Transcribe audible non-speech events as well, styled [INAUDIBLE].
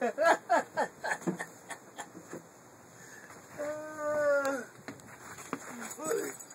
uh, [LAUGHS]